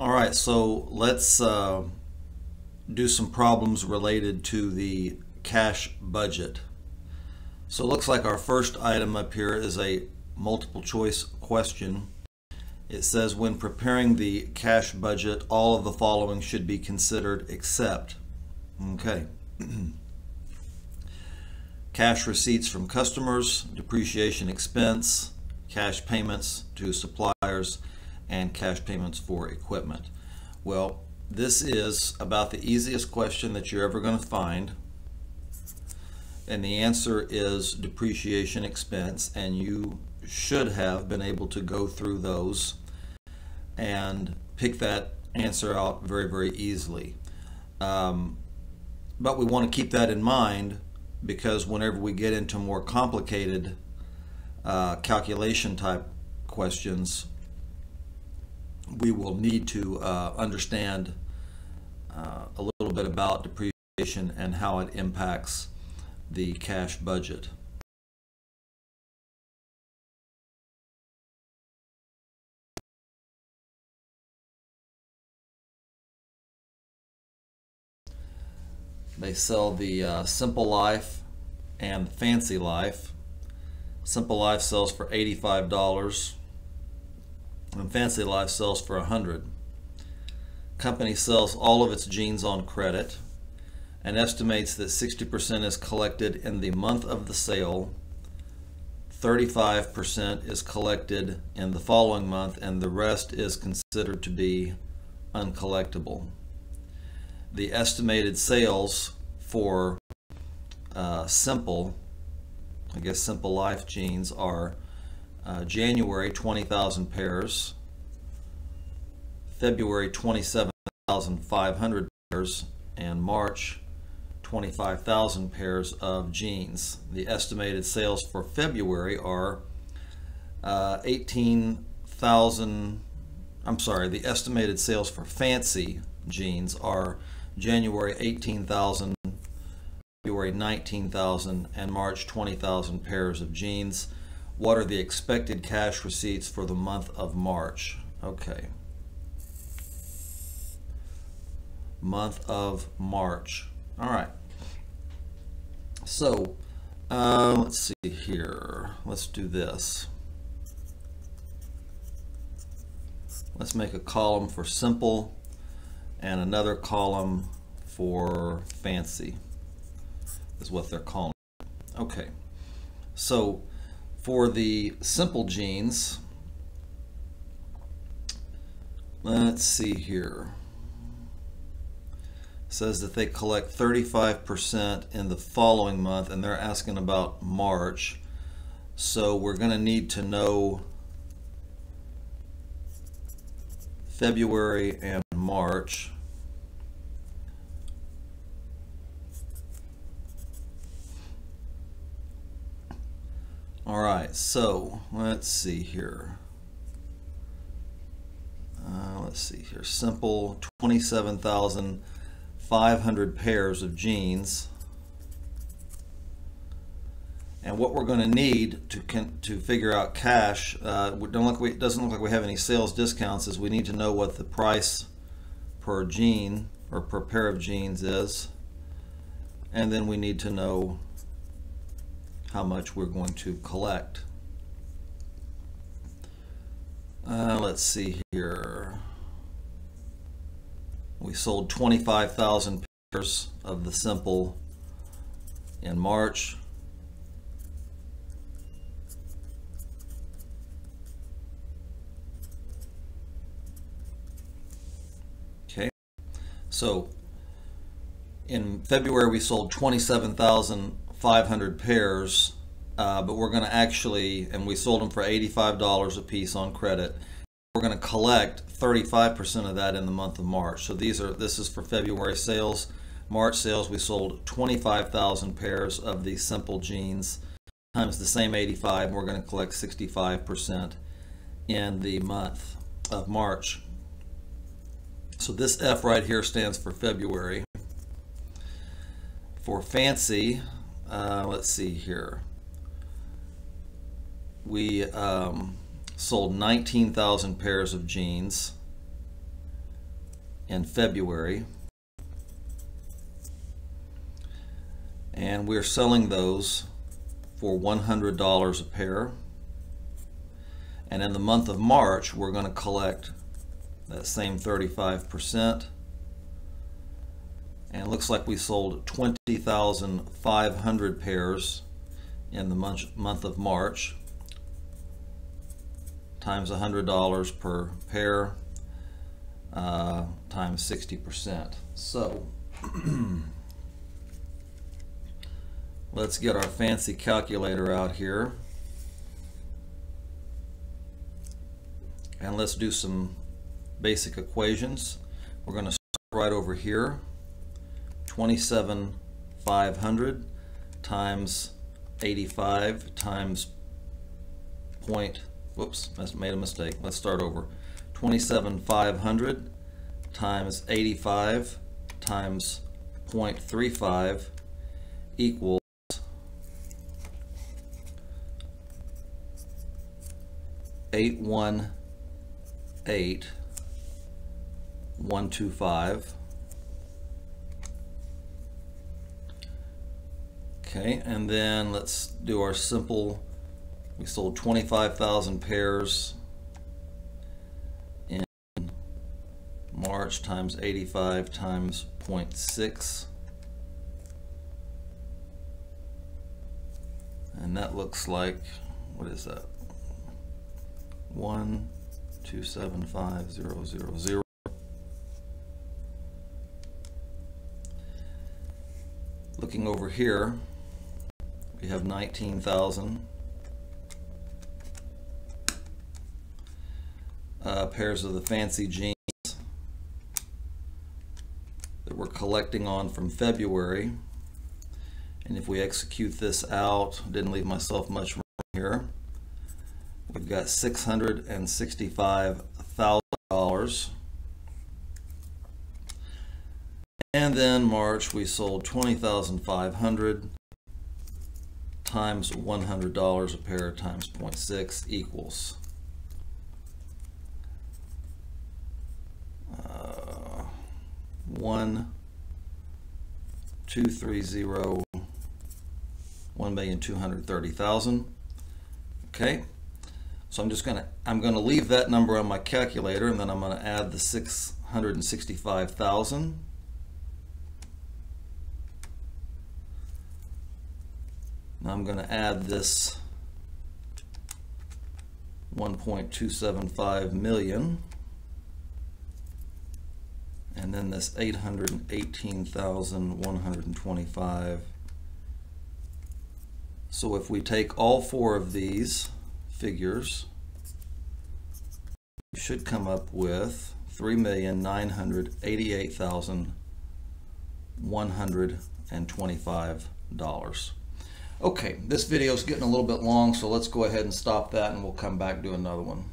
All right, so let's uh, do some problems related to the cash budget. So it looks like our first item up here is a multiple choice question. It says when preparing the cash budget, all of the following should be considered except. Okay. cash receipts from customers, depreciation expense, cash payments to suppliers, and cash payments for equipment? Well, this is about the easiest question that you're ever going to find. And the answer is depreciation expense, and you should have been able to go through those and pick that answer out very, very easily. Um, but we want to keep that in mind because whenever we get into more complicated uh, calculation type questions, we will need to uh, understand uh, a little bit about depreciation and how it impacts the cash budget. They sell the uh, Simple Life and Fancy Life. Simple Life sells for $85 and Fancy Life sells for 100 Company sells all of its jeans on credit and estimates that 60% is collected in the month of the sale, 35% is collected in the following month, and the rest is considered to be uncollectible. The estimated sales for uh, Simple, I guess Simple Life jeans are uh, January 20,000 pairs, February 27,500 pairs, and March 25,000 pairs of jeans. The estimated sales for February are uh, 18,000. I'm sorry, the estimated sales for fancy jeans are January 18,000, February 19,000, and March 20,000 pairs of jeans. What are the expected cash receipts for the month of March? Okay. Month of March. All right. So, uh, let's see here. Let's do this. Let's make a column for simple and another column for fancy is what they're calling. Okay. So for the simple jeans, let's see here. It says that they collect 35% in the following month, and they're asking about March. So we're going to need to know February and March. All right, so let's see here. Uh, let's see here. Simple 27,500 pairs of jeans. And what we're going to need to to figure out cash, uh, don't look, doesn't look like we have any sales discounts, is we need to know what the price per jean or per pair of jeans is. And then we need to know how much we're going to collect. Uh, let's see here. We sold 25,000 pairs of the simple in March. Okay, so in February we sold 27,000 500 pairs, uh, but we're going to actually, and we sold them for $85 a piece on credit. We're going to collect 35% of that in the month of March. So these are this is for February sales. March sales, we sold 25,000 pairs of these simple jeans times the same 85. We're going to collect 65% in the month of March. So this F right here stands for February. For fancy, uh, let's see here. We um, sold 19,000 pairs of jeans in February. And we're selling those for $100 a pair. And in the month of March, we're going to collect that same 35%. And it looks like we sold 20,500 pairs in the month, month of March times $100 per pair uh, times 60%. So let's get our fancy calculator out here and let's do some basic equations. We're going to start right over here. 27,500 times 85 times point, whoops, I made a mistake. Let's start over. 27,500 times 85 times 0.35 equals eight one eight one two five Okay, and then let's do our simple. We sold 25,000 pairs in March times 85 times 0.6. And that looks like, what is that? 1275000. Looking over here, we have 19,000 uh, pairs of the fancy jeans that we're collecting on from February. And if we execute this out, didn't leave myself much room here. We've got $665,000. And then March we sold 20,500 times $100 a pair times 0.6 equals uh, 1 2 3 0 1,230,000 okay so I'm just gonna I'm gonna leave that number on my calculator and then I'm gonna add the 665,000 I'm going to add this 1.275 million and then this 818,125 so if we take all four of these figures we should come up with 3,988,125 dollars Okay, this video is getting a little bit long, so let's go ahead and stop that and we'll come back do another one.